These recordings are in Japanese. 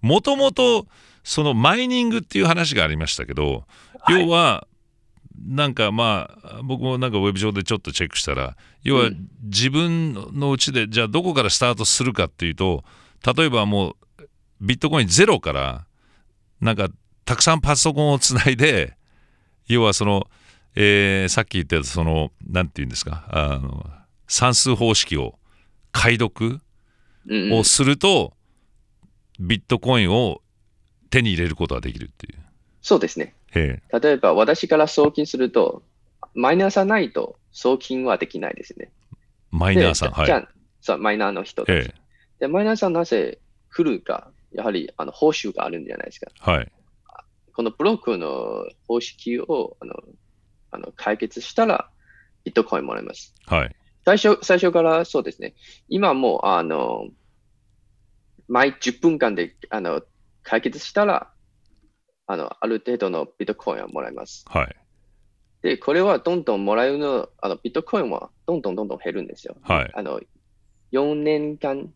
もともとそのマイニングっていう話がありましたけど、はい。要はなんかまあ僕もなんかウェブ上でちょっとチェックしたら要はうん。自分のうちでじゃあどこからスタートするかっていうと例えばもうビットコインゼロからなんかたくさんパソコンをつないで要はその、えーさっき言ったそのなんて言うんですかあの算数方式を解読うん。をすると、ビットコインを手に入れることができるっていう。そうですね。え例えば私から送金すると、マイナーさんないと送金はできないですね。えマイナーさん、はい。でじゃあ、マイナーの人で、マイナーさんなぜ来るか、やはりあの報酬があるんじゃないですか。えはい。このブロックの方式をあのあの解決したら、ビットコインもらえます。はい。最初、最初からそうですね。今もう、あの、毎10分間で、あの、解決したら、あの、ある程度のビットコインはもらえます。はい。で、これはどんどんもらえるの、あの、ビットコインはどんどんどんどん減るんですよ。はい。あの、4年間、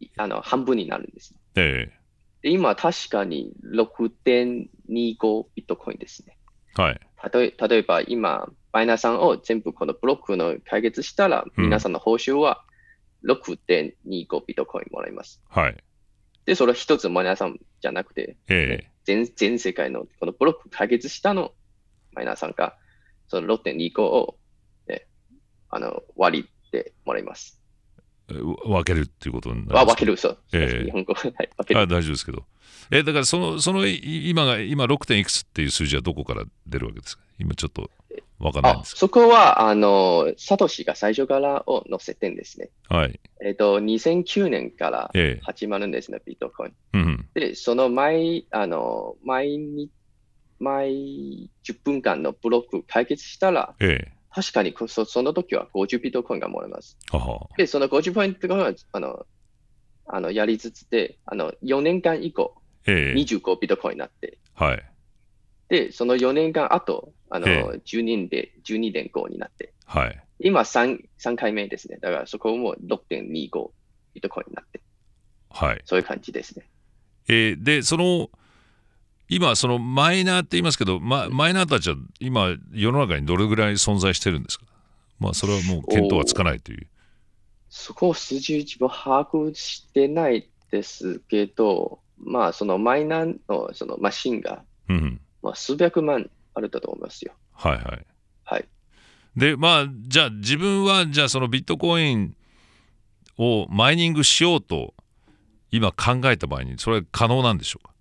いあの、半分になるんです。えで、今確かに6.25ビットコインですね。えはい。例え例えば今、バイナーさんを全部このブロックの解決したら、うん皆さんの報酬は6.25ビットコインもらいます。はい。で、それは一つマイナーさんじゃなくて、ええ全全世界のこのブロック解決したのマイナーさんが、その6.25を、ね、あの割りでもらいます。う分けるっていうことになあ、ります分ける、そう。ええ日本語、はい、分ける。あ大丈夫ですけど。えだからその、そのい今が、今 6. 点いくつっていう数字はどこから出るわけですか？今ちょっとわかんないんあですけそこは、あの、サトシが最初からを載せてんですね。ど。はい。えっ、と、2009年からええ始まるんですね、ビットコイン。うんうん。で、その毎、あの、毎日、毎10分間のブロック解決したら、ええ確かにこそその時は50ビットコインがもらえます。はは。で、その50ポイントが、あの、あの、やりつつで、あの、4年間以降、ええ25ビットコインになって、はい。で、その4年間後、あの、え12年で、12.5になって、はい。今3、3回目ですね。だからそこも6.25ビットコインになって、はい。そういう感じですね。えーで、その、今、そのマイナーって言いますけど、ま、マイナーたちは今、世の中にどれぐらい存在してるんですか？まあ、それはもう見当はつかないという。そこを数字自分把握してないですけど、まあ、そのマイナーのそのマシンが、うんうん。まあ、数百万あると思いますよ。はいはい。はい。で、まあ、じゃあ自分は、じゃあそのビットコインをマイニングしようと、今考えた場合に、それは可能なんでしょうか？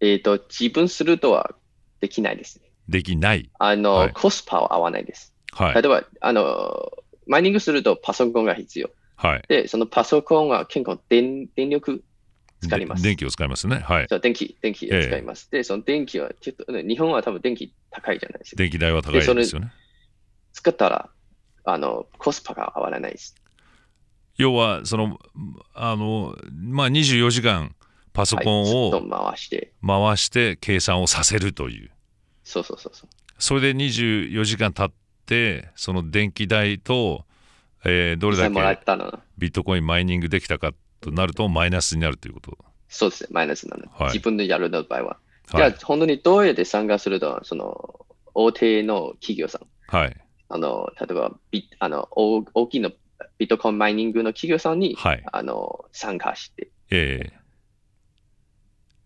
えっ、と、自分するとはできないですね。できない。あの、はいコスパは合わないです。はい例。えば、あの、マイニングするとパソコンが必要。はい。で、そのパソコンは結構電電力使います。で電気を使いますね。はい。そう電気、電気をええ使います。で、その電気はちょっと、ね日本は多分電気高いじゃないですか。電気代は高いですよね。作ったら、あの、コスパが合わないです。要は、その、あの、まあ、24時間パソコンをと回して、回して計算をさせるという。そうそうそうそう。それで24時間経って、その電気代と、えーどれだけ。ビットコインマイニングできたかとなると、マイナスになるということ？そうですね、マイナスなの。はい自分でやるの場合は。はいじゃあ、本当にどうやって参加すると、その、大手の企業さん、はい。あの、例えばビあの大、大きなビットコインマイニングの企業さんに、はい。あの、参加して、え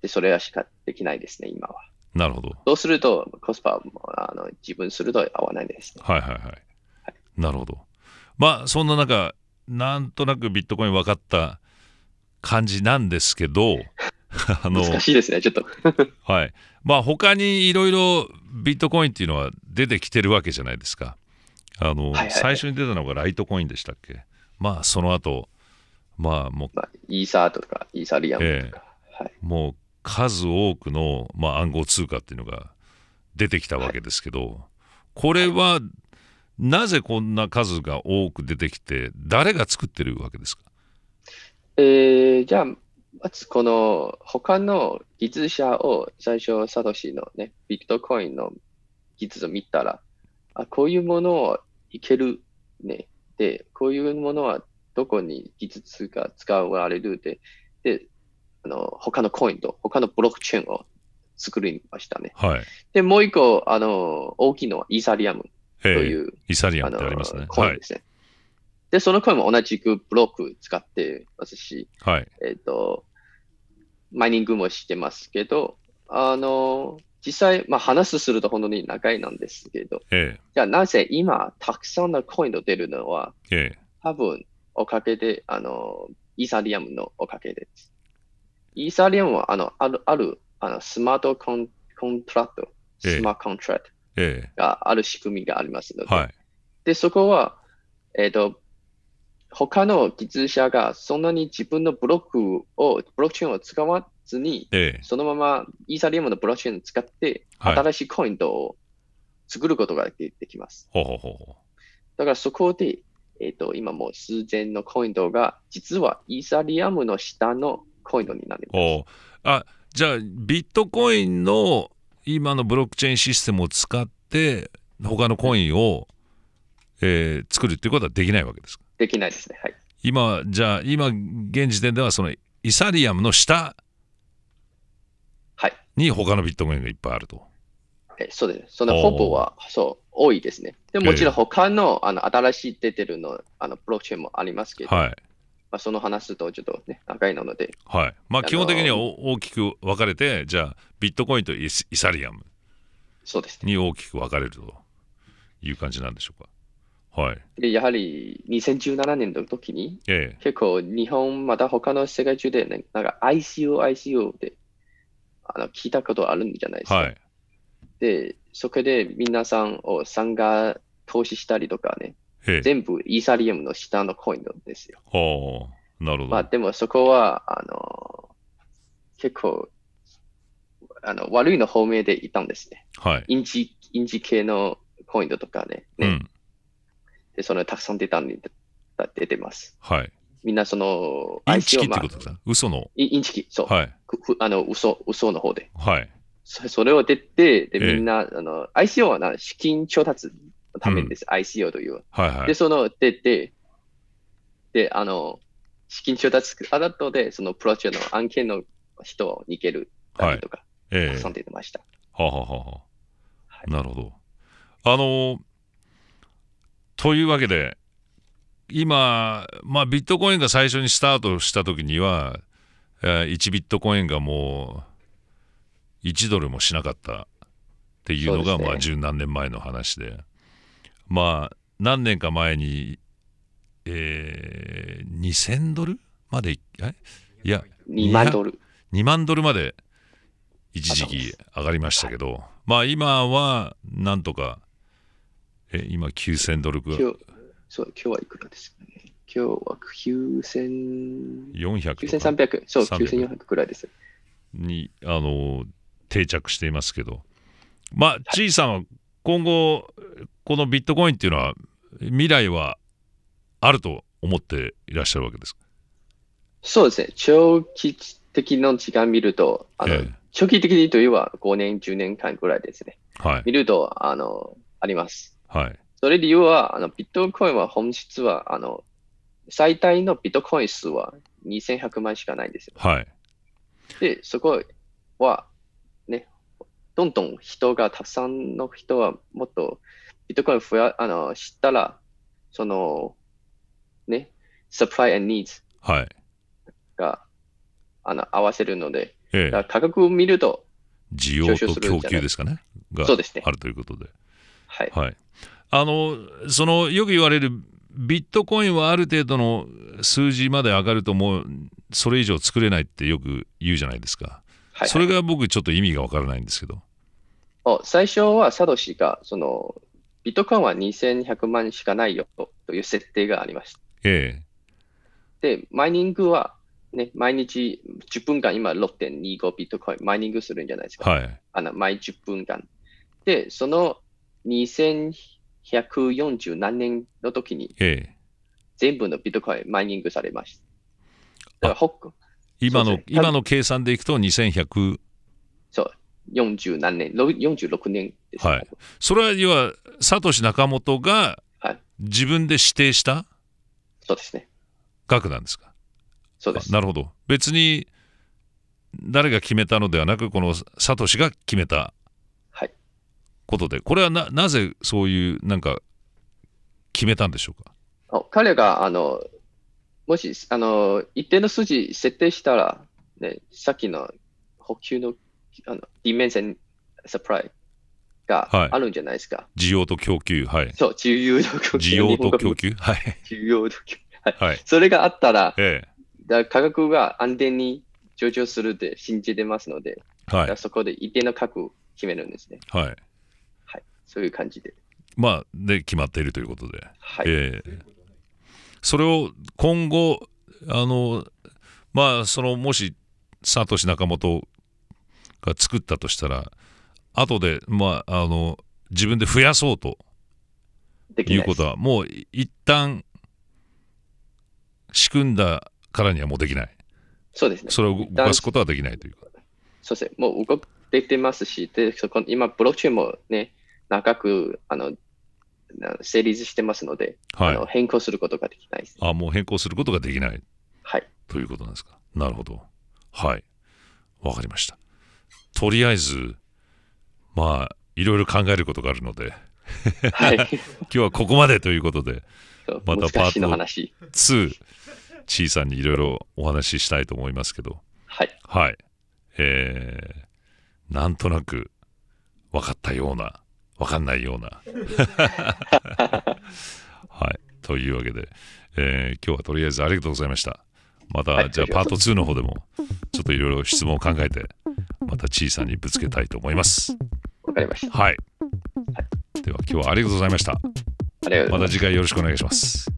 で、それはしかできないですね、今は。ーなるほど。そうすると、コスパもあの自分すると合わないですね。はいはいはい。なるほど。まあ、そんな中、なんとなくビットコイン分かった感じなんですけど、あの、難しいですね、ちょっと。はい。まあ、他にいろいろビットコインっていうのは出てきてるわけじゃないですか。あの、はいはいはい最初に出たのがライトコインでしたっけ？まあ、その後、まあ、もまあ、イーサーとか、イーサリアムとか。はい。う、もう数多くの、まあ、暗号通貨っていうのが出てきたわけですけど、これは、なぜこんな数が多く出てきて、誰が作ってるわけですか？えー、じゃあ、まずこの他の技術者を最初、サトシのね、ビットコインの技術を見たら、あ、こういうものはいけるね。で、こういうものはどこに技術が使われるで、で、あの、他のコインと他のブロックチェーンを作りましたね。はい。で、もう一個、あの、大きいのはイーサリアムとええいう、イサリアムってありますね。はいコインで。すね。で、そのコインも同じくブロック使ってますし、はい。えっ、と、マイニングもしてますけど、あの、実際、まあ話すると本当に長いなんですけど、えじゃあなぜ今たくさんのコインが出るのは、ええ多分おかげで、あの、イーサリアムのおかげです。イーサリアムは、あの、ある、ある、あの、スマートコンコントラクト、ええスマートコントラクトええがある仕組みがありますので、はい。で、そこは、えっ、と、他の技術者がそんなに自分のブロックを、ブロックチェーンを使わずに、ええそのままイーサリアムのブロックチェーンを使って、はい新しいコインを作ることがでできます。ほうほうほうほだからそこで、えっ、と、今もう数千のコインドが、実はイーサリアムの下のコインドになりう。ます。あ、じゃあ、ビットコインの今のブロックチェーンシステムを使って、他のコインを、えー作るっていうことはできないわけですか？できないですね。はい。今、じゃあ、今、現時点では、そのイサリアムの下はい。に他のビットコインがいっぱいあると。えそうです。そのほぼは、そう、多いですね。でもちろん他の、あの、新しい出てるの、あの、ブロックチェーンもありますけど、はい。まあ、その話すとちょっとね、長いなので、はい。まあ、基本的にはお大きく分かれて、じゃあ、ビットコインとイサリアム。に大きく分かれるという感じなんでしょうか。はい。で、やはり2017年の時に、え結構日本、また他の世界中で、ね、なんか ICO、ICO で、あの、聞いたことあるんじゃないですえ。か。はい。で、そこで皆さんを参加投資したりとかね、ええ。全部イーサリアムの下のコインなんですよ。ほう。なるほど。まあでもそこは、あの、結構、あの、悪いの方面でいたんですね。はい。インチ、インチ系のコインとかね。ねうん。で、そのたくさん出たんで、出てます。はい。みんなその、インチキってことですか？嘘の。インインチキ、そう。はい。あの、嘘、嘘の方で。はい。そそれを出て、で、ええみんな、あの、ICO はな資金調達のためです。ICO という。で、はいはい。その、出て、で、あの、資金調達あだとで、そのプロジェクトの案件の人を逃げるたりとか、ええたくさん出てました。はあはあはあははあ。なるほど。あのというわけで、今、まあ、ビットコインが最初にスタートした時には、えー1ビットコインがもう1ドルもしなかったっていうのが、まあ十何年前の話で。まあ何年か前に、えー2000ドルまでいや2万ドル。2万ドルまで一時期上がりましたけど、まあ今はなんとかえ今9000ドルぐらい今日、そう、今日はいくらですかね。今日は9000、400とか9300、そう、9400くらいです。にあの定着していますけどまあちいさんは今後このビットコインっていうのは未来はあると思っていらっしゃるわけですか？そうですね。長期的な時間見ると、あの、ええ長期的にというのは5年、10年間くらいですね。はい見ると、あの、あります。はい。それ理由は、あの、ビットコインは本質は、あの、最大のビットコイン数は2100万しかないんですよ。はい。で、そこは、ね、どんどん人が、たくさんの人はもっとビットコイン増や、あの、知ったら、その、ね、supply and needs はい。が、あの、合わせるので、ええ。だから価格を見ると、需要と供給ですかね？がそうですね。あるということではい。はい、あのそのよく言われるビットコインはある程度の数字まで上がるともうそれ以上作れないってよく言うじゃないですか、はい、それが僕ちょっと意味がわからないんですけどお最初はサトシが、その、ビットコインは2100万しかないよという設定がありました。えで、マイニングは、ね、毎日10分間、今6.25ビットコインマイニングするんじゃないですか。えはいあの、毎10分間。で、その2140何年の時にええ。全部のビットコインマイニングされました。だからほ今の今の計算でいくと2100そう、40何年、ろ46年です、はい。それは要はサトシ仲本がはい。自分で指定したそうですね。額なんですか？そうです。なるほど。別に誰が決めたのではなくこのサトシが決めたはい。ことでこれはななぜそういうなんか決めたんでしょうか？あ彼が、あの、もし、あの、一定の数字設定したら、ね、さっきの補給の、あの、 demand and supply がはいあるんじゃないですか。需要と供給はいそう、需要と供給。需要と供給？はい需要と供給。はい。はいそれがあったら、えだ価格が安定に上昇するって信じてますので、えはいそこで一定の価格を決めるんですね。はいはい。そういう感じで。まあで決まっているということではい。ええそれを今後あのまあそのもしサトシ仲本が作ったとしたら後でまああの自分で増やそうということはもう一旦仕組んだからにはもうできないそうですね。それを動かすことはできないというかそうですね。もう動くできてますし、で、そこ今、ブロックチェーンもね、長く、あの、な成立してますので、はいあの変更することができないです。あもう変更することができないはい。ということなんですかなるほどはいわかりましたとりあえずまあいろいろ考えることがあるのではい。今日はここまでということでまたパート難しいの話。2ちいさんにいろいろお話ししたいと思いますけどはい。はいえー、なんとなく分かったような分かんないような。はい。というわけで、えー今日はとりあえずありがとうございました。また、はい。じゃあパート2の方でもちょっといろいろ質問を考えてまたちいさんにぶつけたいと思います。わかりました。はい。では今日はありがとうございました。ますまた次回よろしくお願いします